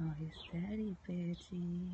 Oh, he's daddy, pretty.